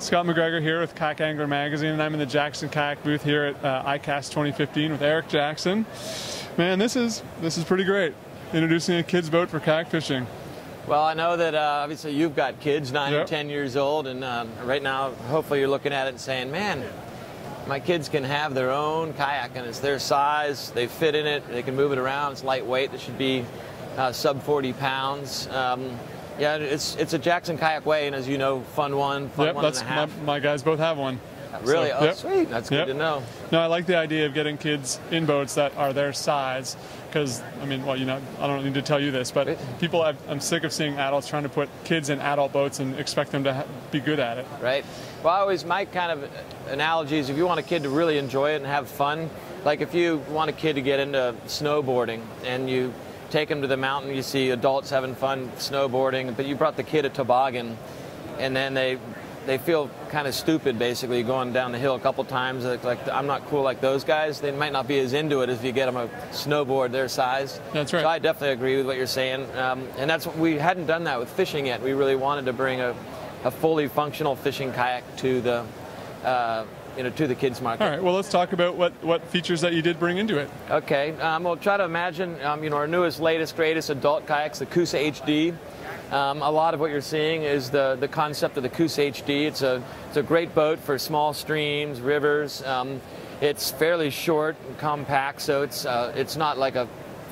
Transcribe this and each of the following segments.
Scott McGregor here with Kayak Angler Magazine, and I'm in the Jackson Kayak booth here at uh, ICAST 2015 with Eric Jackson. Man, this is this is pretty great. Introducing a kid's boat for kayak fishing. Well, I know that uh, obviously you've got kids, nine Yep. and ten years old, and uh, right now, hopefully, you're looking at it and saying, "Man, my kids can have their own kayak, and it's their size. They fit in it. They can move it around. It's lightweight. It should be uh, sub 40 pounds." Um, yeah, it's it's a Jackson Kayak Way, and as you know, fun one, fun yep, one and that's a my, half. my guys both have one. really? So, oh, yep. sweet. That's good Yep. to know. No, I like the idea of getting kids in boats that are their size because I mean, well, you know, I don't need to tell you this, but people, I've, I'm sick of seeing adults trying to put kids in adult boats and expect them to ha- be good at it. right? Well, I always my kind of analogy is if you want a kid to really enjoy it and have fun, like if you want a kid to get into snowboarding and you take them to the mountain, you see adults having fun snowboarding, but you brought the kid a toboggan, and then they they feel kind of stupid basically going down the hill a couple times. Like, like I'm not cool like those guys. They might not be as into it as if you get them a snowboard their size. That's right. So I definitely agree with what you're saying, um, and that's what we hadn't done that with fishing yet. We really wanted to bring a, a fully functional fishing kayak to the uh, you know to the kids market. All right, well, let's talk about what, what features that you did bring into it. Okay, um, we'll try to imagine, um, you know, our newest, latest, greatest adult kayaks, the Coosa HD. Um, a lot of what you're seeing is the, the concept of the Coosa HD. It's a, it's a great boat for small streams, rivers. Um, it's fairly short and compact, so it's, uh, it's not like a,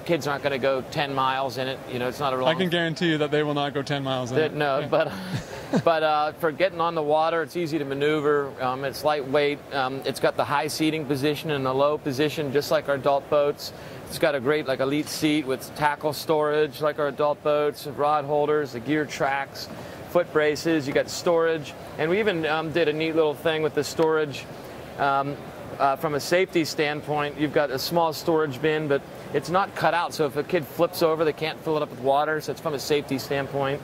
kids aren't going to go 10 miles in it. You know, it's not a long I can guarantee you that they will not go 10 miles in that- it. no, Yeah. but but uh, for getting on the water, it's easy to maneuver. Um, it's lightweight. Um, it's got the high seating position and the low position, just like our adult boats. It's got a great like elite seat with tackle storage, like our adult boats, rod holders, the gear tracks, foot braces. You got storage, and we even um, did a neat little thing with the storage. Um, uh, from a safety standpoint, you've got a small storage bin, but it's not cut out. So if a kid flips over, they can't fill it up with water. So it's from a safety standpoint.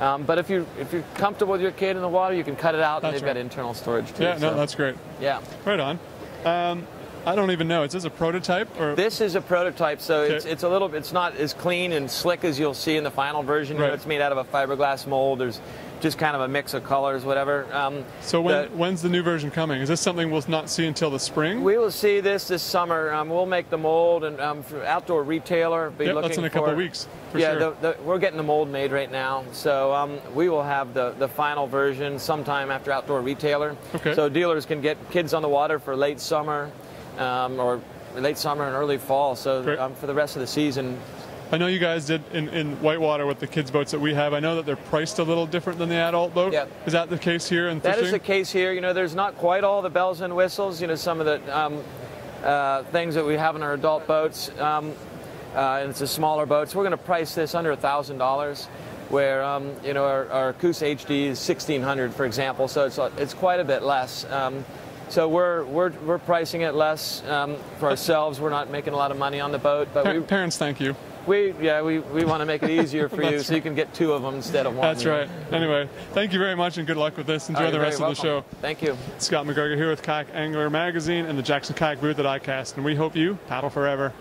Um, but if you if you're comfortable with your kid in the water, you can cut it out, and they've got internal storage too. Yeah, no, that's great. yeah. Right on. Um, I don't even know. Is this a prototype or? This is a prototype, so it's, Okay. it's a little. It's not as clean and slick as you'll see in the final version. You know, Right. it's made out of a fiberglass mold. There's just kind of a mix of colors, whatever. Um, so when, the- when's the new version coming? Is this something we'll not see until the spring? We will see this this summer. Um, we'll make the mold and um, for outdoor retailer. Be Yep, looking that's in a for, couple of weeks, for yeah, sure. the, the, we're getting the mold made right now, so um, we will have the, the final version sometime after outdoor retailer. Okay. So dealers can get kids on the water for late summer, um, or late summer and early fall. So um, for the rest of the season, I know you guys did in, in Whitewater with the kids' boats that we have. I know that they're priced a little different than the adult boat. Yep. Is that the case here in That fishing? is the case here. You know, there's not quite all the bells and whistles. You know, some of the um, uh, things that we have in our adult boats. Um, uh, and it's a smaller boat. So we're going to price this under thousand dollars, where um, you know our, our Coosa HD is sixteen hundred, for example. So it's it's quite a bit less. Um, so we're we're we're pricing it less um, for ourselves. We're not making a lot of money on the boat, but Pa- we, parents, thank you. we yeah we, we want to make it easier for you, That's so you can get two of them instead of one. That's right. Anyway, thank you very much and good luck with this. Enjoy right, the rest of the show. Thank you. Scott McGregor here with Kayak Angler Magazine and the Jackson Kayak booth at ICAST, and we hope you paddle forever.